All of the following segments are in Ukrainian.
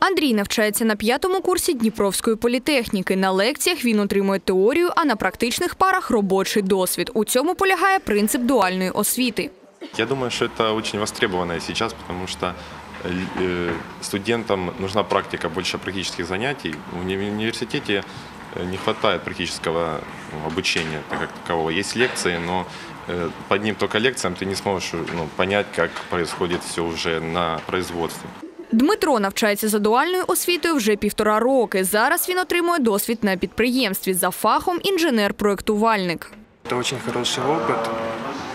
Андрій навчається на п'ятому курсі Дніпровської політехніки. На лекціях він отримує теорію, а на практичних парах робочий досвід. У цьому полягає принцип дуальної освіти. Я думаю, что это очень востребовано и сейчас, потому что э, студентам нужна практика, больше практических занятий. В уни- в университете э, не хватает практического ну, обучения так как такового. Есть лекции, но э, по одним только лекциям ты не сможешь ну, понять, как происходит все уже на производстве. Дмитро навчається за дуальною освітою вже півтора роки. Зараз він отримує досвід на підприємстві за фахом інженер-проєктувальник. Это очень хороший опыт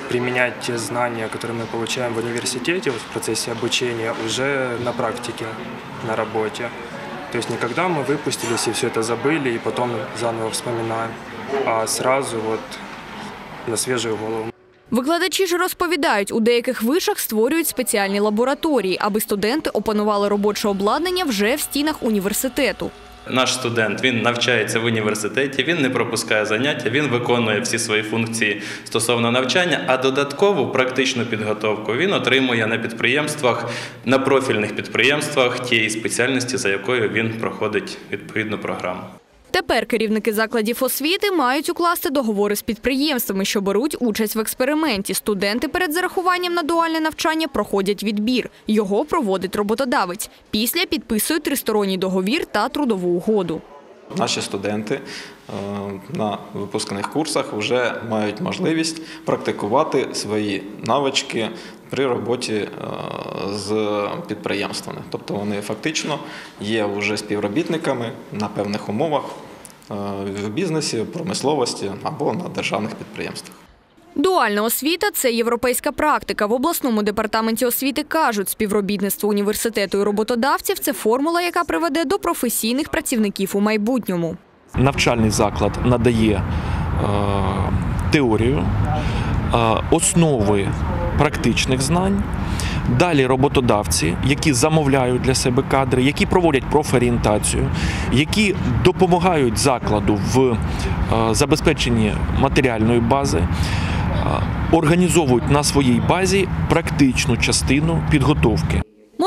применять те знания, которые мы получаем в университете вот в процессе обучения, уже на практике, на работе. То есть не когда мы выпустились и все это забыли, и потом заново вспоминаем, а сразу вот на свежую голову. Викладачі ж розповідають, у деяких вишах створюють спеціальні лабораторії, аби студенти опанували робоче обладнання вже в стінах університету. Наш студент він навчається в університеті, він не пропускає заняття, він виконує всі свої функції стосовно навчання, а додаткову практичну підготовку він отримує на підприємствах, на профільних підприємствах тієї спеціальності, за якою він проходить відповідну програму. Тепер керівники закладів освіти мають укласти договори з підприємствами, що беруть участь в експерименті. Студенти перед зарахуванням на дуальне навчання проходять відбір. Його проводить роботодавець. Після підписують тристоронній договір та трудову угоду. Наші студенти е, на випускних курсах вже мають можливість практикувати свої навички при роботі е, з підприємствами. Тобто вони фактично є вже співробітниками на певних умовах в бізнесі, промисловості або на державних підприємствах. Дуальна освіта це європейська практика. В обласному департаменті освіти кажуть, співробітництво університету і роботодавців це формула, яка приведе до професійних працівників у майбутньому. навчальний заклад надає е, теорію, е, основи практичних знань. Далі роботодавці, які замовляють для себе кадри, які проводять профорієнтацію, які допомагають закладу в е, забезпеченні матеріальної бази, е, організовують на своїй базі практичну частину підготовки.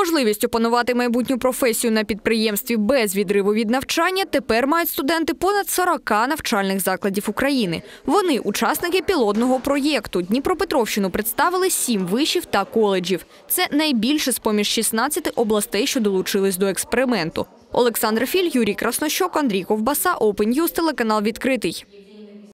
Можливість опанувати майбутню професію на підприємстві без відриву від навчання тепер мають студенти понад 40 навчальних закладів України. Вони учасники пілотного проєкту. Дніпропетровщину представили сім вишів та коледжів. Це найбільше з поміж 16 областей, що долучились до експерименту. Олександр Філь, Юрій Краснощок, Андрій Ковбаса, News, телеканал відкритий.